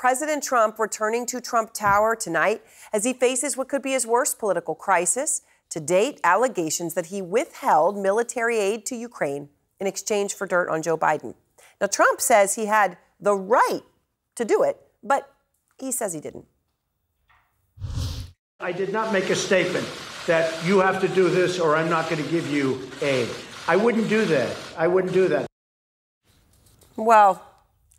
President Trump returning to Trump Tower tonight as he faces what could be his worst political crisis. To date, allegations that he withheld military aid to Ukraine in exchange for dirt on Joe Biden. Now, Trump says he had the right to do it, but he says he didn't. I did not make a statement that you have to do this or I'm not going to give you aid. I wouldn't do that. I wouldn't do that. Well,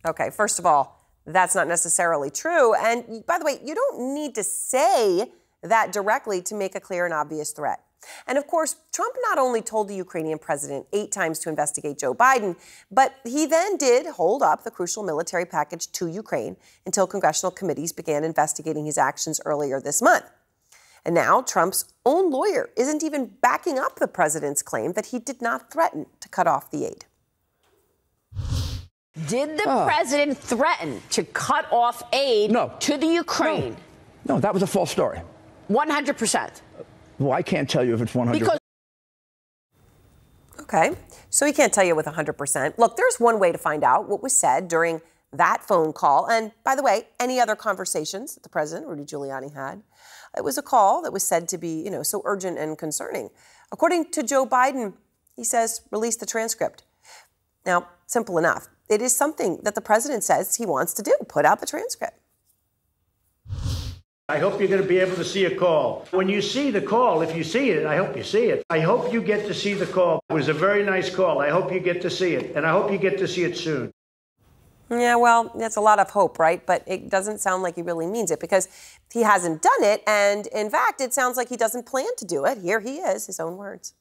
okay, first of all, that's not necessarily true. And by the way, you don't need to say that directly to make a clear and obvious threat. And of course, Trump not only told the Ukrainian president eight times to investigate Joe Biden, but he then did hold up the crucial military package to Ukraine until congressional committees began investigating his actions earlier this month. And now Trump's own lawyer isn't even backing up the president's claim that he did not threaten to cut off the aid. Did the oh. president threaten to cut off aid no. to the Ukraine? No. no, that was a false story. 100%. Well, I can't tell you if it's 100 Because Okay, so he can't tell you with 100%. Look, there's one way to find out what was said during that phone call. And by the way, any other conversations that the president, Rudy Giuliani, had. It was a call that was said to be, you know, so urgent and concerning. According to Joe Biden, he says, release the transcript. Now, simple enough. It is something that the president says he wants to do put out the transcript. I hope you're going to be able to see a call. When you see the call, if you see it, I hope you see it. I hope you get to see the call. It was a very nice call. I hope you get to see it, and I hope you get to see it soon. Yeah, well, that's a lot of hope, right? But it doesn't sound like he really means it because he hasn't done it. And in fact, it sounds like he doesn't plan to do it. Here he is, his own words.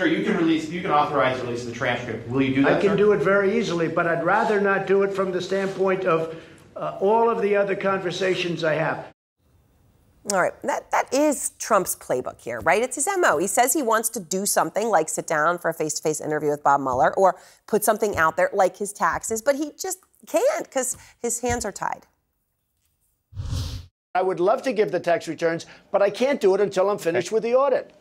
Sir, you can release, you can authorize the release of the transcript. Will you do that? I can sir? do it very easily, but I'd rather not do it from the standpoint of uh, all of the other conversations I have. All right, that, that is Trump's playbook here, right? It's his MO. He says he wants to do something like sit down for a face to face interview with Bob Mueller or put something out there like his taxes, but he just can't because his hands are tied. I would love to give the tax returns, but I can't do it until I'm finished with the audit.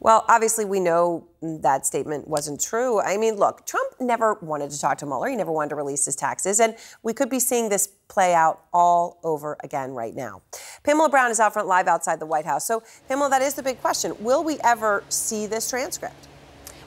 Well, obviously, we know that statement wasn't true. I mean, look, Trump never wanted to talk to Mueller. He never wanted to release his taxes. And we could be seeing this play out all over again right now. Pamela Brown is out front live outside the White House. So, Pamela, that is the big question. Will we ever see this transcript?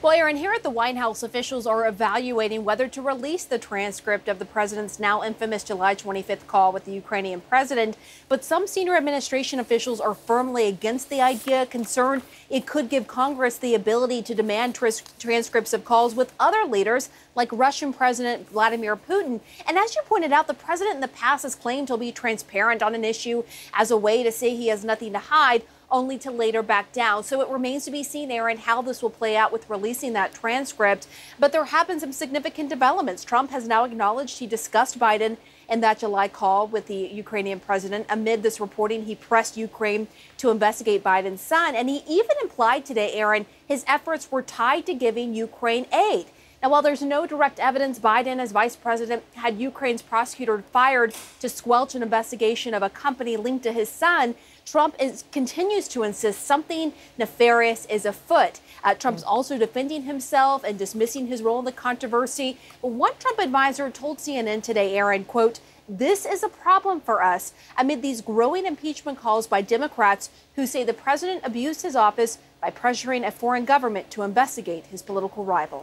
Well, Erin, here at the White House, officials are evaluating whether to release the transcript of the president's now infamous July 25th call with the Ukrainian president. But some senior administration officials are firmly against the idea, concerned it could give Congress the ability to demand tris- transcripts of calls with other leaders like Russian President Vladimir Putin. And as you pointed out, the president in the past has claimed he'll be transparent on an issue as a way to say he has nothing to hide only to later back down. So it remains to be seen, Erin, how this will play out with releasing that transcript. But there have been some significant developments. Trump has now acknowledged he discussed Biden in that July call with the Ukrainian president. Amid this reporting, he pressed Ukraine to investigate Biden's son. And he even implied today, Erin, his efforts were tied to giving Ukraine aid. Now, while there's no direct evidence Biden, as vice president, had Ukraine's prosecutor fired to squelch an investigation of a company linked to his son, Trump is, continues to insist something nefarious is afoot. Uh, Trump's also defending himself and dismissing his role in the controversy. But one Trump advisor told CNN today, Erin, quote, this is a problem for us amid these growing impeachment calls by Democrats who say the president abused his office by pressuring a foreign government to investigate his political rival.